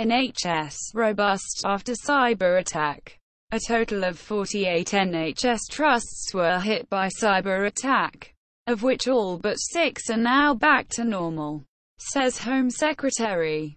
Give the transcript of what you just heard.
NHS robust after cyber attack. A total of 48 NHS trusts were hit by cyber attack, of which all but six are now back to normal, says Home Secretary.